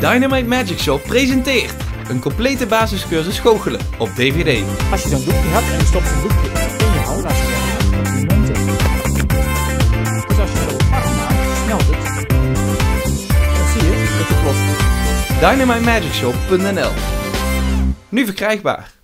Dynamite Magic Shop presenteert een complete basiscursus goochelen op DVD. Als je zo'n doekje hebt en je stopt een doekje in je houdaarscherm, je in. Dus als je dat hard maakt, snel het. Dan zie je dat het klopt. DynamiteMagicShop.nl Nu verkrijgbaar.